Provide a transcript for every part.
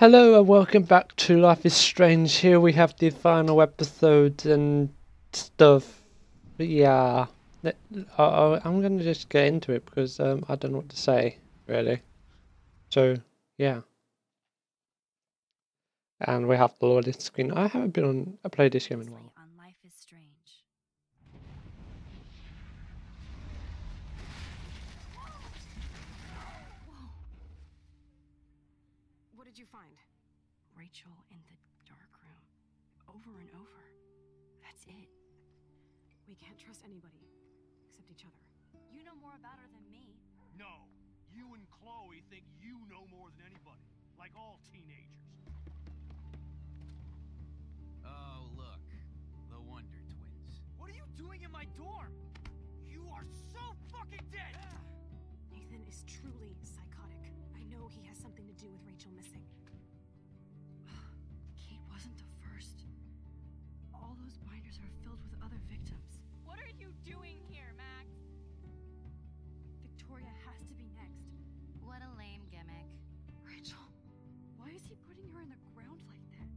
Hello and welcome back to Life is Strange. Here we have the final episode and stuff. Yeah, I'm gonna just get into it because um, I don't know what to say really. So yeah, and we have the loading screen. I haven't been on I played this game in a while. on Life is Strange. Whoa. What did you find? Rachel in the dark room. Over and over. That's it. We can't trust anybody except each other. You know more about her than me. No, you and Chloe think you know more than anybody, like all teenagers. Oh, look. The Wonder Twins. What are you doing in my dorm? You are so fucking dead! Nathan is truly psychotic. I know he has something to do with Rachel missing. Kate wasn't the first. All those binders are filled with other victims. What are you doing here, Max? Victoria has to be next. What a lame gimmick. Rachel, why is he putting her in the ground like that?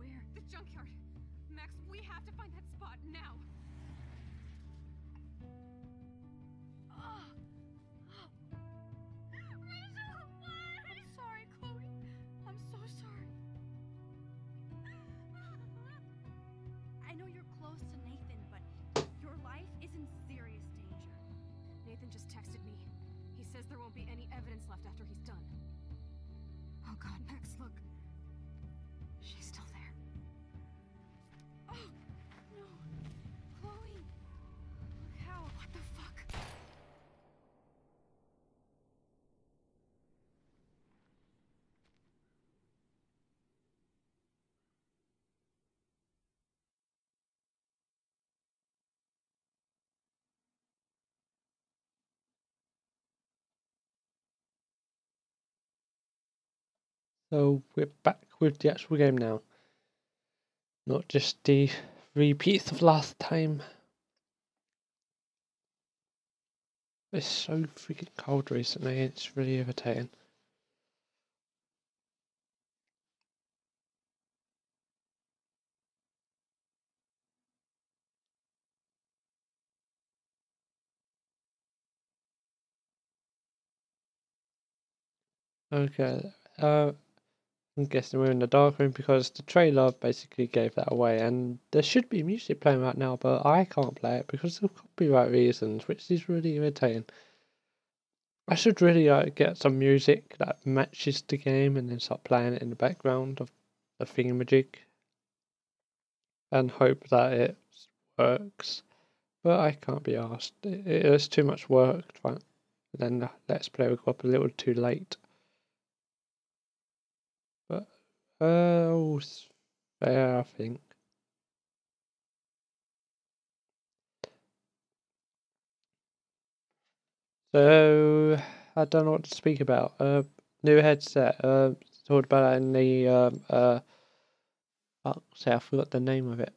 Where? The junkyard. Max, we have to find that spot now. Left after he's done. Oh God, Max, look. So we're back with the actual game now, not just the repeats of last time. It's so freaking cold recently. It's really irritating. Okay, uh, I'm guessing we're in the dark room because the trailer basically gave that away, and there should be music playing right now, but I can't play it because of copyright reasons, which is really irritating. I should really like get some music that matches the game and then start playing it in the background of the thingamajig and hope that it works. But I can't be asked. It's too much work trying. Then uh, Let's Play will go up a little too late. Uh, fair, I think. So I don't know what to speak about. Uh, new headset. Uh, talked about that in the um uh. Say I forgot the name of it.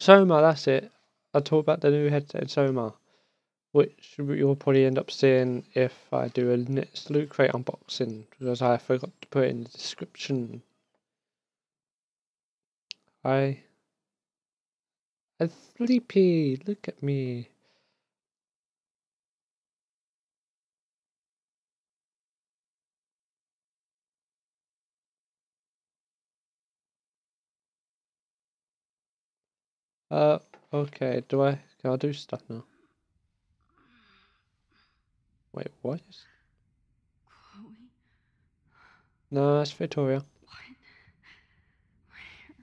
Soma, that's it. I talked about the new headset in Soma, which you'll probably end up seeing if I do a next loot crate unboxing because I forgot to put it in the description. I. I'm sleepy. Look at me. Uh, okay. Do I? Can I do stuff now? Wait, what? Chloe? No, that's Victoria. What? Where?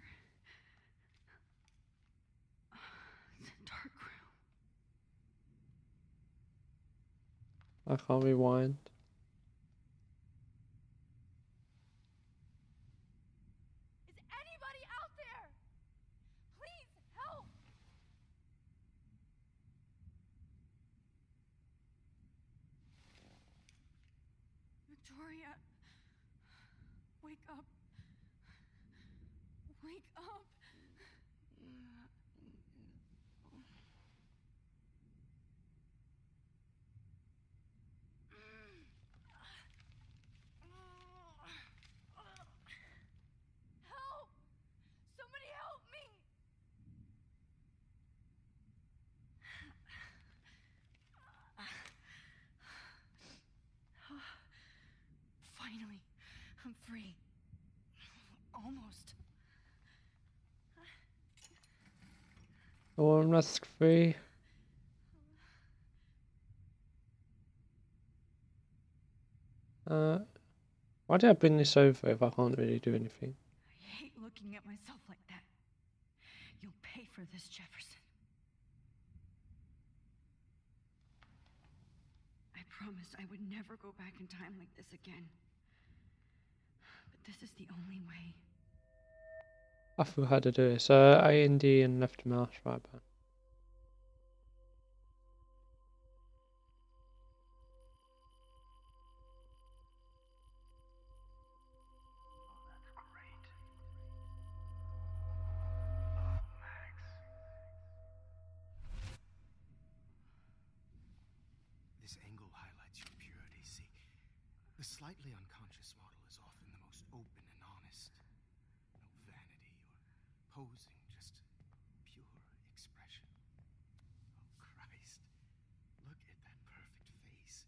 The dark room. I can't rewind. Is anybody out there? Please help! Victoria. Wake up. Wake up. almost. Oh, I'm risk free. Uh, why do I bring this over if I can't really do anything? I hate looking at myself like that. You'll pay for this, Jefferson. I promised I would never go back in time like this again. But this is the only way. I forgot how to do this. Uh, A and D and left mouse, right button. This angle highlights your purity. See, the slightly unconscious model is often the most open and honest. No vanity or posing, just pure expression. Oh, Christ. Look at that perfect face.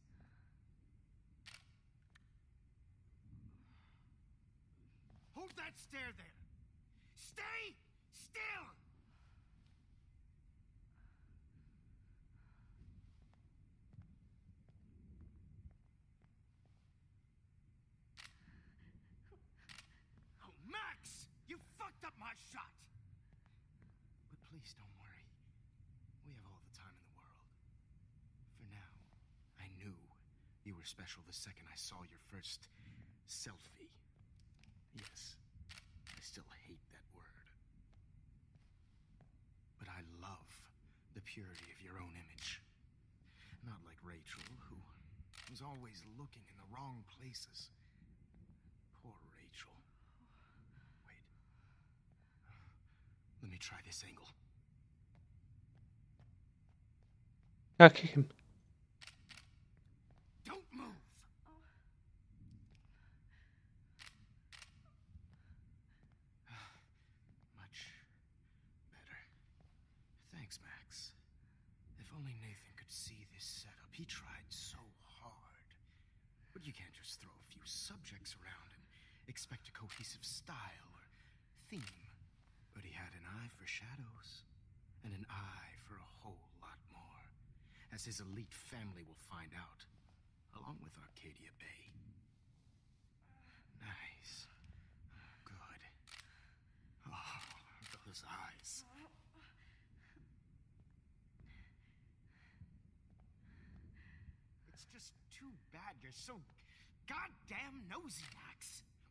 Hold that stare there! Stay still! Oh, Max! You fucked up my shot! But please don't worry. We have all the time in the world. For now, I knew you were special the second I saw your first selfie. Yes, I still hate that word. But I love the purity of your own image. Not like Rachel, who was always looking in the wrong places. Poor Rachel. Wait. Let me try this angle. I'll kick him. Don't move! Much better. Thanks, Max. If only Nathan could see this setup. He tried so hard. But you can't just throw a few subjects around and expect a cohesive style or theme. But he had an eye for shadows and an eye for a whole lot more, as his elite family will find out, along with Arcadia Bay. Nice. Good. Oh, those eyes. It's just too bad you're so goddamn nosy, Max.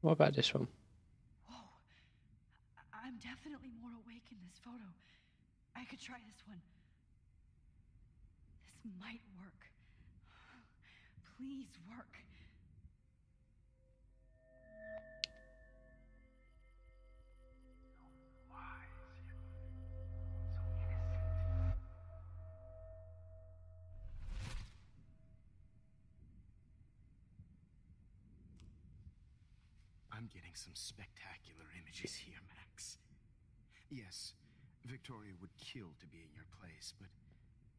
What about this one? I- I'm definitely more awake in this photo. I could try this one. This might work. Please work. I'm getting some spectacular images here, Max. Yes, Victoria would kill to be in your place, but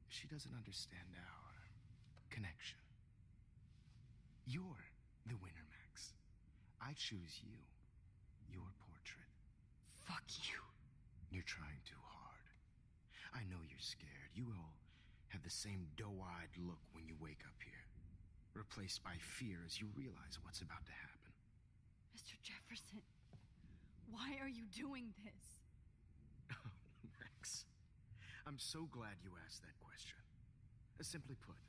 she doesn't understand our connection. You're the winner, Max. I choose you. Your portrait. Fuck you. You're trying too hard. I know you're scared. You all have the same doe-eyed look when you wake up here, replaced by fear as you realize what's about to happen. Mr. Jefferson, why are you doing this? Max, I'm so glad you asked that question. Uh, Simply put,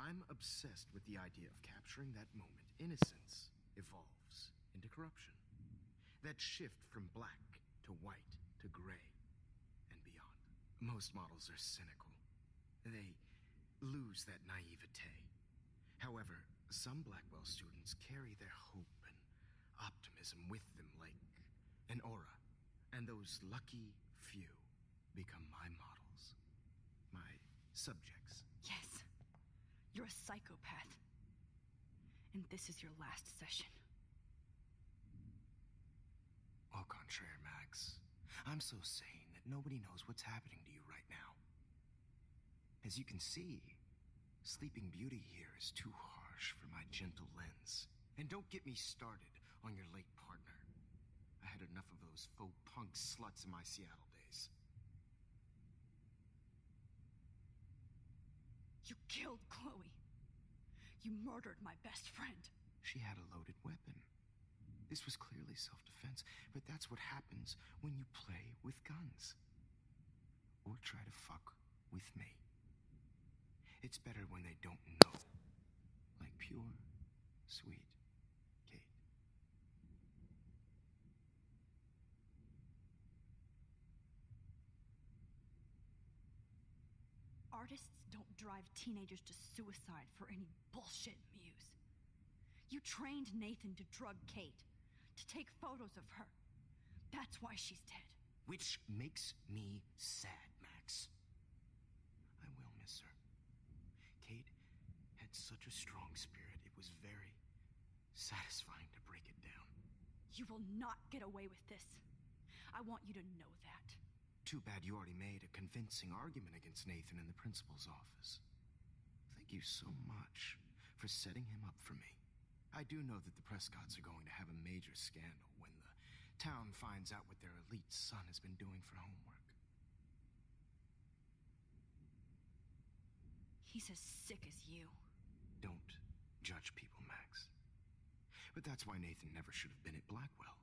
I'm obsessed with the idea of capturing that moment innocence evolves into corruption. That shift from black to white to gray and beyond. Most models are cynical. They lose that naivete. However, some Blackwell students carry their hope optimism with them like an aura. And those lucky few become my models, my subjects. Yes, you're a psychopath. And this is your last session. Au contraire, Max. I'm so sane that nobody knows what's happening to you right now. As you can see, Sleeping Beauty here is too harsh for my gentle lens. And don't get me started on your late partner. I had enough of those faux punk sluts in my Seattle days. You killed Chloe. You murdered my best friend. She had a loaded weapon. This was clearly self defense, but that's what happens when you play with guns. Or try to fuck with me. It's better when they don't know. Like pure, sweet Kate. Artists don't drive teenagers to suicide for any bullshit muse. You trained Nathan to drug Kate, to take photos of her. That's why she's dead. Which makes me sad, Max. I will miss her. Kate had such a strong spirit, it was very satisfying to break it down. You will not get away with this. I want you to know that. Too bad you already made a convincing argument against Nathan in the principal's office. Thank you so much for setting him up for me. I do know that the Prescotts are going to have a major scandal when the town finds out what their elite son has been doing for homework. He's as sick as you. Don't judge people, Max. But that's why Nathan never should have been at Blackwell.